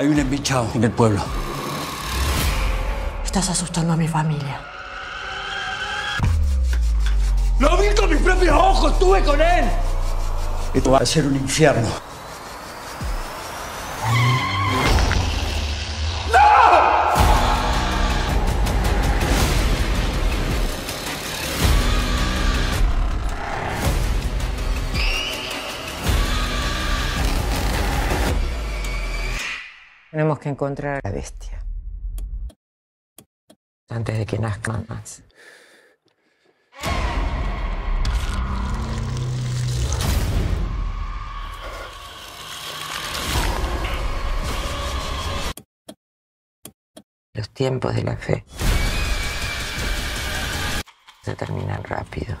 Hay un embichado en el pueblo. Estás asustando a mi familia. ¡Lo vi con mis propios ojos! ¡Estuve con él! Esto va a ser un infierno. Tenemos que encontrar a la bestia. Antes de que nazca más. Los tiempos de la fe se terminan rápido.